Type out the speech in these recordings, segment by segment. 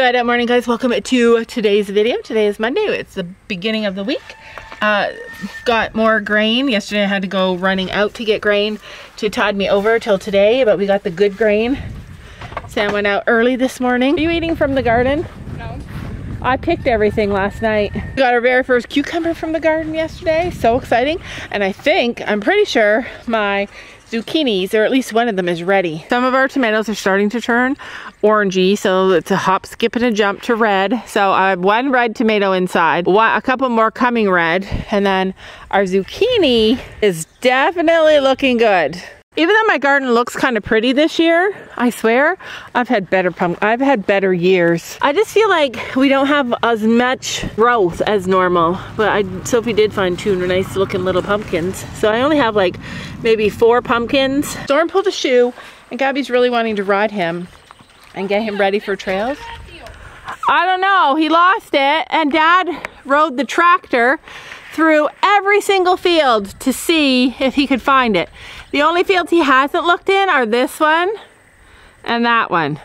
Good morning guys, welcome to today's video. Today is Monday, it's the beginning of the week. Uh, got more grain. Yesterday I had to go running out to get grain to tide me over till today, but we got the good grain. Sam went out early this morning. Are you eating from the garden? No. I picked everything last night. Got our very first cucumber from the garden yesterday. So exciting. And I think, I'm pretty sure my zucchinis, or at least one of them is ready. Some of our tomatoes are starting to turn orangey, so it's a hop, skip, and a jump to red. So I have one red tomato inside, a couple more coming red, and then our zucchini is definitely looking good. Even though my garden looks kind of pretty this year, I swear, I've had better pump I've had better years. I just feel like we don't have as much growth as normal. But I Sophie did find two nice looking little pumpkins. So I only have like maybe four pumpkins. Storm pulled a shoe and Gabby's really wanting to ride him and get him ready for trails. I don't know, he lost it and dad rode the tractor through every single field to see if he could find it. The only fields he hasn't looked in are this one and that one.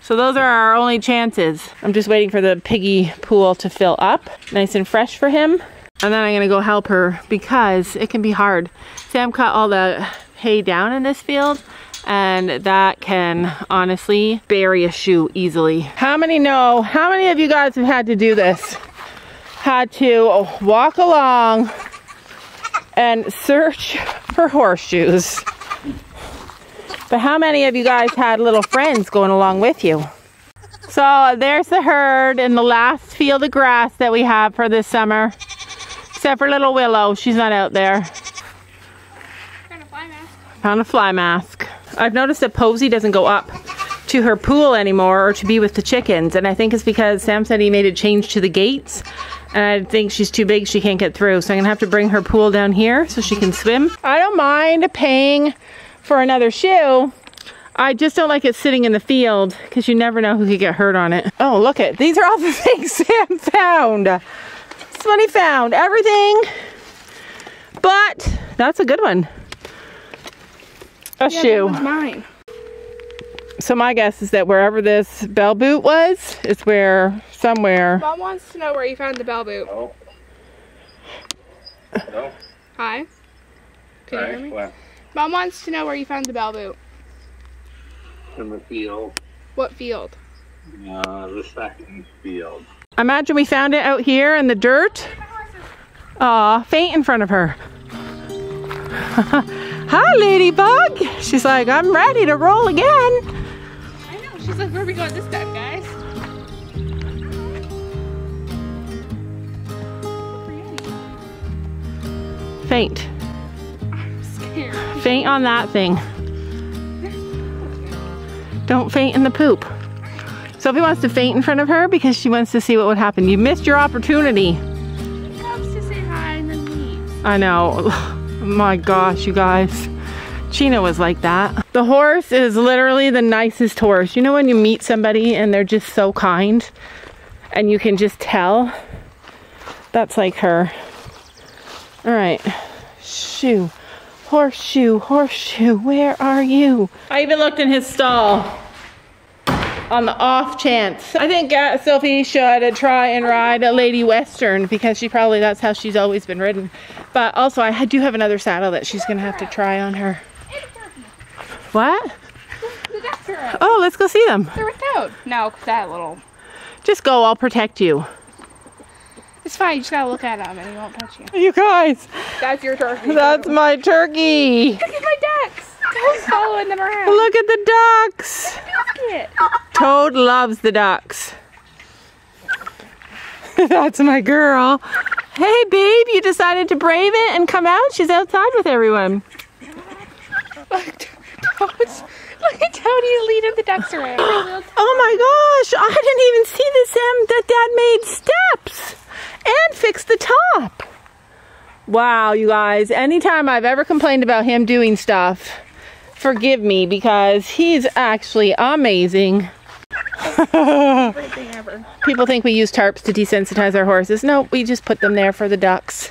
So those are our only chances. I'm just waiting for the piggy pool to fill up, nice and fresh for him. And then I'm gonna go help her because it can be hard. Sam cut all the hay down in this field and that can honestly bury a shoe easily. How many know, how many of you guys have had to do this? Had to walk along and search for horseshoes. But how many of you guys had little friends going along with you? So there's the herd in the last field of grass that we have for this summer. Except for little Willow, she's not out there. Found a fly mask. Found a fly mask. I've noticed that Posey doesn't go up to her pool anymore or to be with the chickens. And I think it's because Sam said he made a change to the gates. And I think she's too big, she can't get through. So I'm gonna have to bring her pool down here so she can swim. I don't mind paying for another shoe. I just don't like it sitting in the field because you never know who could get hurt on it. Oh, look it. These are all the things Sam found. That's what he found. Everything. But that's a good one. A Yeah, shoe. that mine. So my guess is that wherever this bell boot was, is where somewhere. Mom wants to know where you found the bell boot. Oh. Hello? Hi. Can you hear me? Well, Mom wants to know where you found the bell boot. in the field, What field? uh, the second field. Imagine we found it out here in the dirt. Aw, faint in front of her. Hi, ladybug. She's like, I'm ready to roll again. I know. She's like, where are we going this time, guys? Faint. I'm scared. Faint on that thing. Don't faint in the poop. Sophie wants to faint in front of her because she wants to see what would happen. You missed your opportunity. To say hi and then leaves. I know. My gosh, you guys. Chino was like that. The horse is literally the nicest horse. You know when you meet somebody and they're just so kind and you can just tell? That's like her. All right. Shoe. Horseshoe, horseshoe, where are you? I even looked in his stall on the off chance. I think uh, Sophie should try and ride a Lady Western because she probably, that's how she's always been ridden. But also I do have another saddle that she's gonna have to try on her. Hey, the turkey. What? The ducks are out. Oh, let's go see them. They're without. No, 'cause that little. Just go, I'll protect you. It's fine. You just gotta look at him and he won't touch you. You guys, That's your turkey. that's my turkey. Look at my ducks. I'm following them around. Look at the ducks. Toad loves the ducks. That's my girl. Hey, babe, you decided to brave it and come out? She's outside with everyone. Look, Toad's- look at Tony's leading the ducks around. Oh my gosh, I didn't even see this, Em, that dad made steps and fix the top. Wow, you guys, anytime I've ever complained about him doing stuff, forgive me because he's actually amazing. Favorite thing ever. People think we use tarps to desensitize our horses. No, we just put them there for the ducks.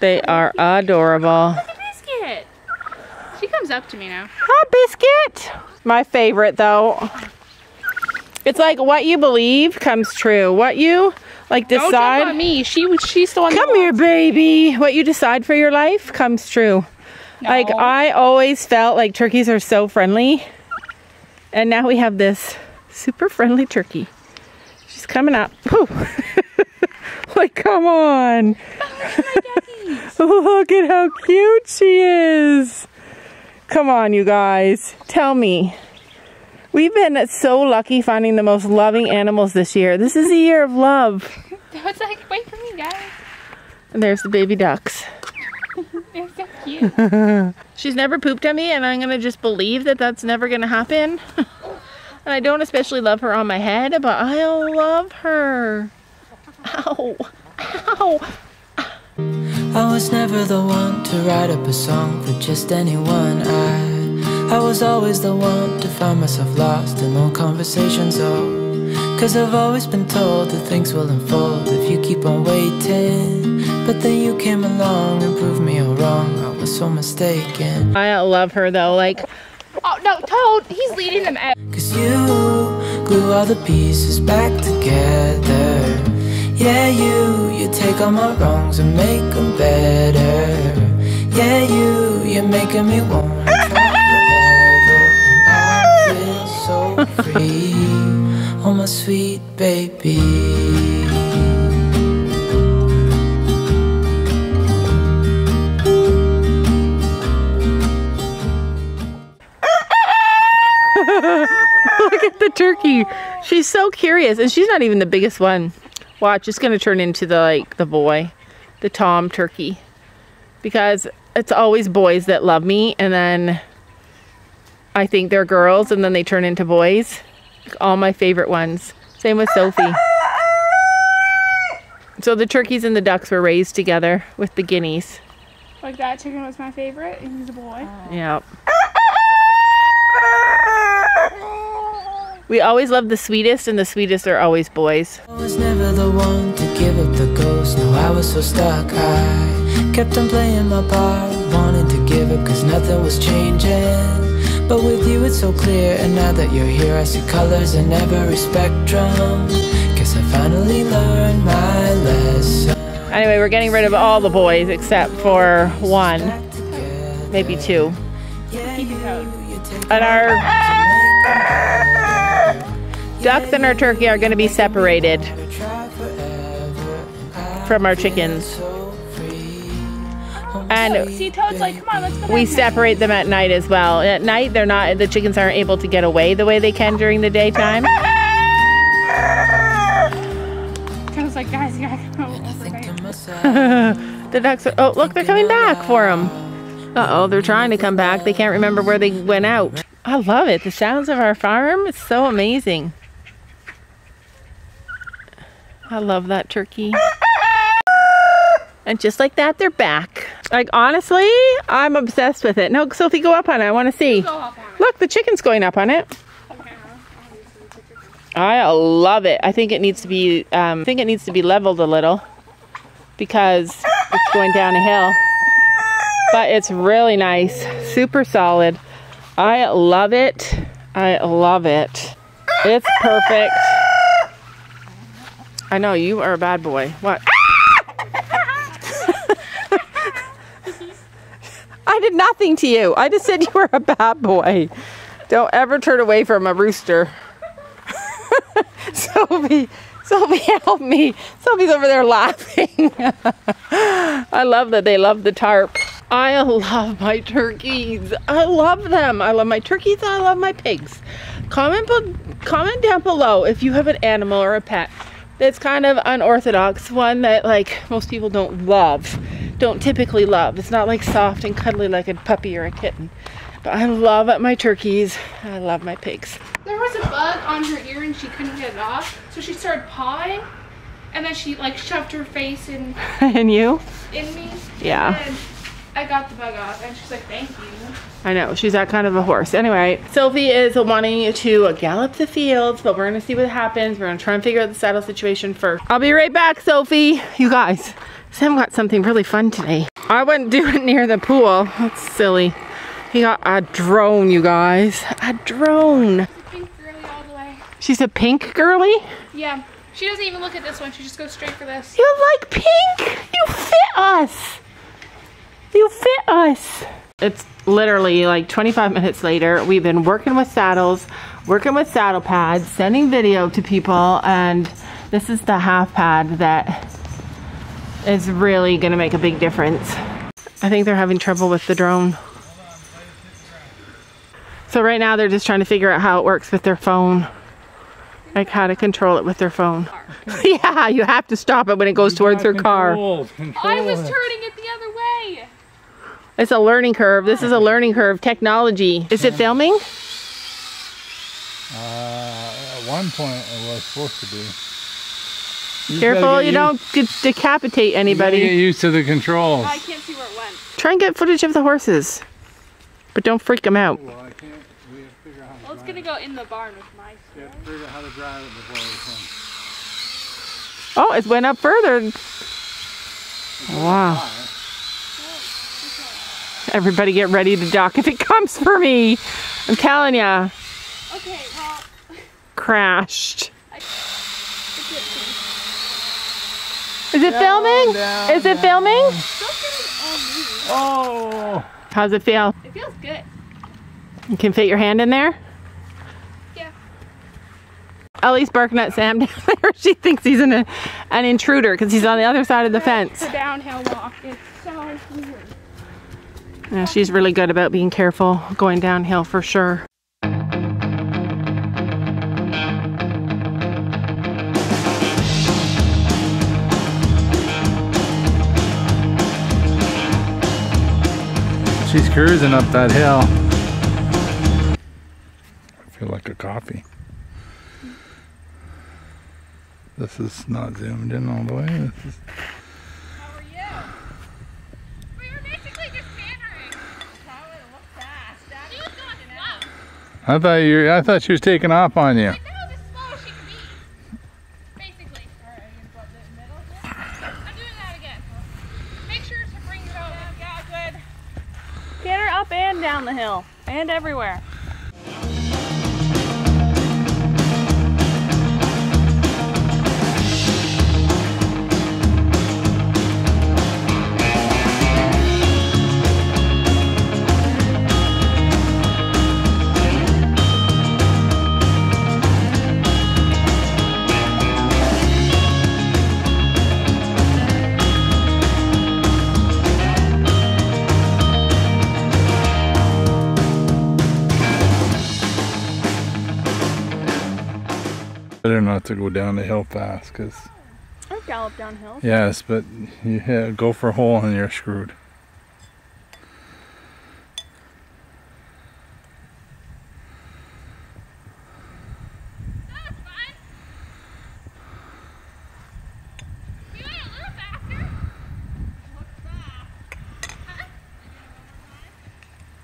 They are adorable. Biscuit. She comes comes up to me now. Hi, Biscuit. My favorite, though. It's like what you believe comes true. What you like decide. Don't jump on decide. me. She. She's the one. Come here, baby. What you decide for your life comes true. Like I always felt like turkeys are so friendly. And now we have this super friendly turkey. She's coming up. Like come on. Look at how cute she is. Come on, you guys. Tell me. We've been so lucky finding the most loving animals this year. This is a year of love. It's like, wait for me, guys. And there's the baby ducks. They're so cute. She's never pooped at me, and I'm gonna just believe that that's never gonna happen. and I don't especially love her on my head, but I love her. Ow. Ow. I was never the one to write up a song for just anyone. I I was always the one to find myself lost in old conversations. Oh, cause I've always been told that things will unfold if you keep on waiting. But then you came along and proved me all wrong. I was so mistaken. I love her though. Like, Oh no, Toad. He's leading them out. Cause you glue all the pieces back together. Yeah, you, you take all my wrongs and make them better. Yeah, you, you're making me wanna free, oh my sweet baby. look at the turkey. She's so curious, and she's not even the biggest one. Watch, it's gonna turn into the like the boy, the Tom turkey, because it's always boys that love me, and then I think they're girls, and then they turn into boys. All my favorite ones. Same with Sophie. So the turkeys and the ducks were raised together with the guineas. Like that chicken was my favorite. and He's a boy. Yeah. We always love the sweetest, and the sweetest are always boys. I was never the one to give up the ghost. No, I was so stuck. I kept on playing my part, wanted to give up cause nothing was changing. But with you, it's so clear. And now that you're here, I see colors in every spectrum. Guess I finally learned my lesson. Anyway, we're getting rid of all the boys except for one, maybe two. And our ducks and our turkey are going to be separated from our chickens. And See, Toad's like, come on, let's go. we back now." separate them at night as well. At night, they're not, the chickens aren't able to get away the way they can during the daytime. Toad's like, guys, you gotta come over. Think to myself, The ducks are, oh, look, they're coming back for them. Uh oh, they're trying to come back. They can't remember where they went out. I love it. The sounds of our farm, it's so amazing. I love that turkey. And just like that, they're back. Like, honestly, I'm obsessed with it. No, Sophie, go up on it. I want to see. Go off on it. Look, the chicken's going up on it. I love it. I think it needs to be. Um, I think it needs to be leveled a little because it's going down a hill. But it's really nice, super solid. I love it. I love it. It's perfect. I know you are a bad boy. What? Did nothing to you. I just said you were a bad boy. Don't ever turn away from a rooster. Sophie, Sophie, help me. Sophie's over there laughing. I love that they love the tarp. I love my turkeys. I love them. I love my turkeys. I love my pigs. Comment, comment down below if you have an animal or a pet that's kind of unorthodox, one that like most people don't love, don't typically love. It's not like soft and cuddly like a puppy or a kitten. But I love my turkeys. I love my pigs. There was a bug on her ear and she couldn't get it off, so she started pawing, and then she like shoved her face in in you? in me. Yeah. And I got the bug off, and she's like, "Thank you." I know, she's that kind of a horse. Anyway, Sophie is wanting to gallop the fields, but we're gonna see what happens. We're gonna try and figure out the saddle situation first. I'll be right back, Sophie. You guys, Sam got something really fun today. I wouldn't do it near the pool. That's silly. He got a drone, you guys. A drone. Pink girly all the way. She's a pink girly? Yeah. She doesn't even look at this one. She just goes straight for this. You like pink? You fit us. You fit us. It's literally like 25 minutes later. We've been working with saddles, working with saddle pads, sending video to people, and this is the half pad that is really gonna make a big difference. I think they're having trouble with the drone. So right now they're just trying to figure out how it works with their phone. Like how to control it with their phone. yeah, you have to stop it when it goes towards their car. Control I was it. turning it the other way. It's a learning curve. This is a learning curve. Technology. Is it filming? Uh, at one point, it was supposed to be. You Careful, you get don't get decapitate anybody. you get used to the controls. I can't see where it went. Try and get footage of the horses, but don't freak them out. Well, I can't. We have to figure out how Well, it's gonna go in the barn with my. We have to figure out how to drive it before we Oh, it went up further. Wow. Everybody get ready to dock if it comes for me. I'm telling ya, Okay, well, crashed. it's it. Is it filming? down, Is it filming? Still feeling all moved. Oh! How's it feel? It feels good. You can fit your hand in there? Yeah. Ellie's barking at Sam down there. She thinks he's an, an intruder because he's on the other side of the fence. The downhill walk is so weird. Yeah, she's really good about being careful going downhill for sure. She's cruising up that hill. I feel like a coffee. This is not zoomed in all the way. This is, How are you? We were basically just bantering. How it looked fast. Daddy was going slow. I thought you. I thought she was taking off on you. I know, the slowest she could be. Basically. Alright, I'm gonna put it in the middle. Yeah. I'm doing that again. Make sure to bring it over. Yeah, good. Get her up and down the hill. And everywhere. Better not to go down the hill fast, cause I've galloped downhill. yes, but you hit, go for a hole and you're screwed. That's fine. You went a little faster.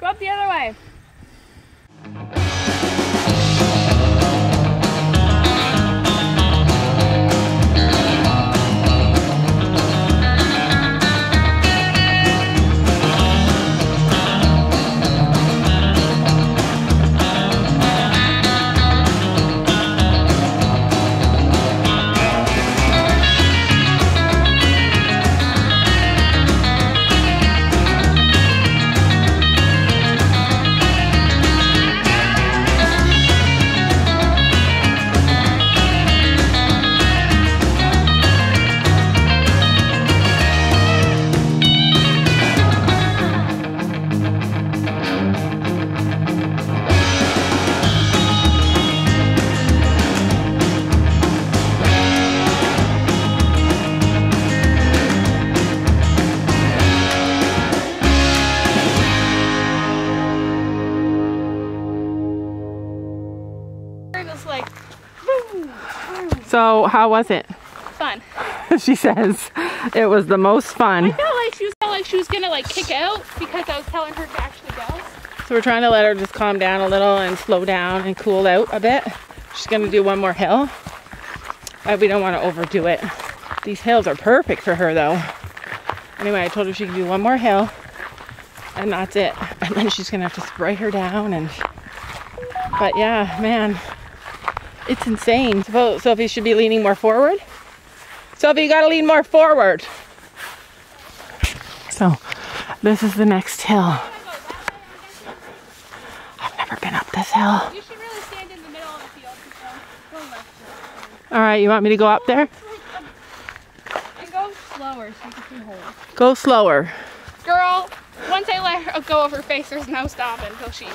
Go up the other way. So, how was it? fun. she says it was the most fun. I felt like she was felt like she was gonna like kick out because I was telling her to actually go. So we're trying to let her just calm down a little and slow down and cool out a bit. She's gonna do one more hill. But we don't want to overdo it. These hills are perfect for her though. Anyway, I told her she could do one more hill and that's it. and then she's gonna have to spray her down and but yeah man it's insane so sophie should be leaning more forward sophie you gotta lean more forward so this is the next hill i've never been up this hill really stand in the middle of the field. so Go left. all right you want me to go up there And go slower so you can see holes. go slower Girl, once I let her go over her face, there's no stopping until she's.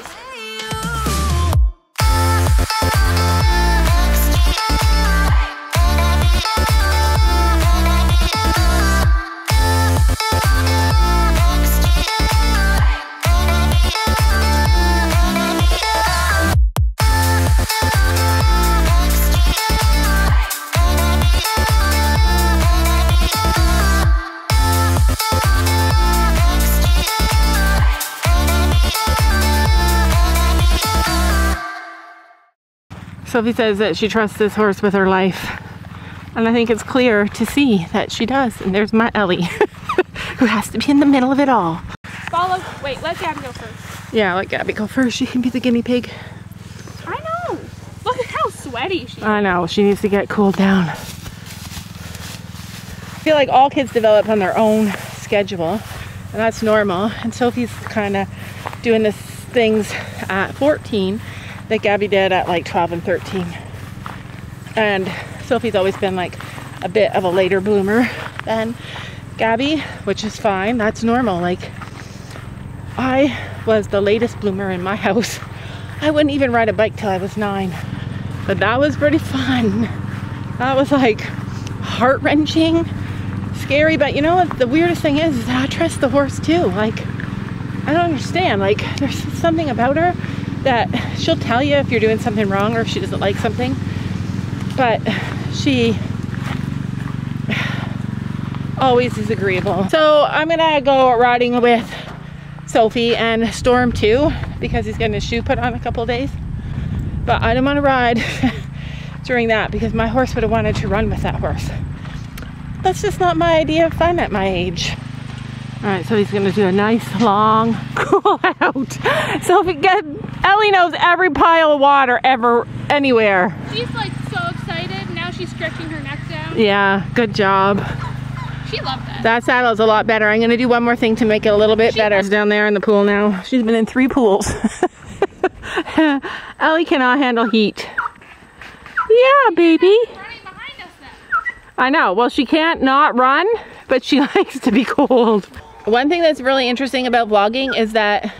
Sophie says that she trusts this horse with her life. And I think it's clear to see that she does. And there's my Ellie, who has to be in the middle of it all. Follow. Wait, let Gabby go first. Yeah, let Gabby go first. She can be the guinea pig. I know. Look at how sweaty she is. I know, she needs to get cooled down. I feel like all kids develop on their own schedule, and that's normal. And Sophie's kind of doing this things at 14 that Gabby did at like 12 and 13. And Sophie's always been like a bit of a later bloomer than Gabby, which is fine. That's normal. Like, I was the latest bloomer in my house. I wouldn't even ride a bike till I was nine. But that was pretty fun. That was like heart wrenching, scary. But you know what? The weirdest thing is, is I trust the horse too. Like, I don't understand. Like, there's something about her that she'll tell you if you're doing something wrong or if she doesn't like something. But she always is agreeable. So I'm gonna go riding with Sophie and Storm too because he's getting his shoe put on a couple days. But I don't want to ride during that because my horse would have wanted to run with that horse. That's just not my idea of fun at my age. All right, so he's gonna do a nice long cool out. So if Sophie, get Ellie knows every pile of water ever anywhere. She's like so excited. Now she's stretching her neck down. Yeah, good job. She loved that. That saddle's a lot better. I'm gonna do one more thing to make it a little bit better. She's down there in the pool now. She's been in three pools. Ellie cannot handle heat. Yeah, baby. Running behind us now. I know. Well, she can't not run, but she likes to be cold. One thing that's really interesting about vlogging is that,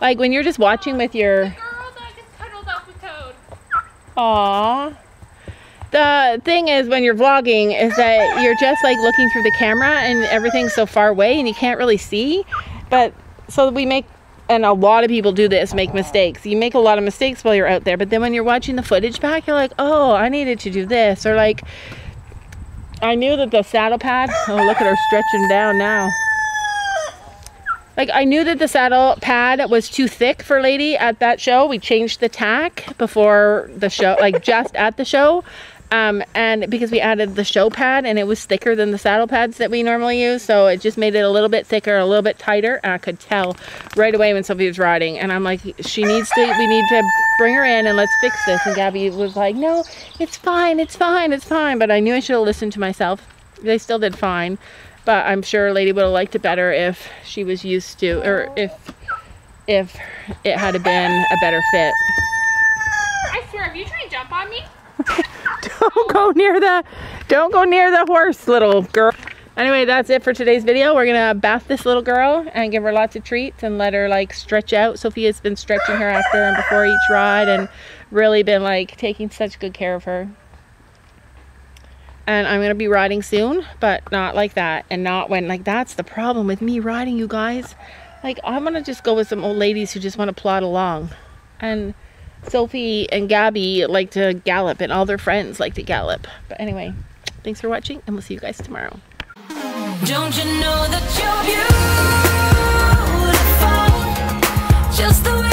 like, when you're just watching with your Girl that gets cuddled up with Toad. Aww. The thing is, when you're vlogging, is that you're just like looking through the camera and everything's so far away and you can't really see. But so we make, and a lot of people do this, make mistakes. You make a lot of mistakes while you're out there, but then when you're watching the footage back, you're like, oh, I needed to do this. Or like, I knew that the saddle pad, oh, look at her stretching down now. Like I knew that the saddle pad was too thick for Lady at that show. We changed the tack before the show, like just at the show. Um, and because we added the show pad and it was thicker than the saddle pads that we normally use, so it just made it a little bit thicker, a little bit tighter, and I could tell right away when Sophie was riding. And I'm like, she needs to, we need to bring her in and let's fix this. And Gabby was like, no, it's fine, it's fine, it's fine. But I knew I should have listened to myself. They still did fine, but I'm sure Lady would have liked it better if she was used to, or if if it had been a better fit. I swear, if you try and jump on me, don't go near the don't go near the horse little girl. Anyway that's it for today's video. We're gonna bath this little girl and give her lots of treats and let her like stretch out. Sophia's been stretching her after and before each ride and really been like taking such good care of her and i'm gonna be riding soon but not like that and not when like that's the problem with me riding you guys like i'm gonna just go with some old ladies who just want to plod along and Sophie and Gabby like to gallop and all their friends like to gallop. But anyway, thanks for watching and we'll see you guys tomorrow. Don't you know that you're beautiful? Just the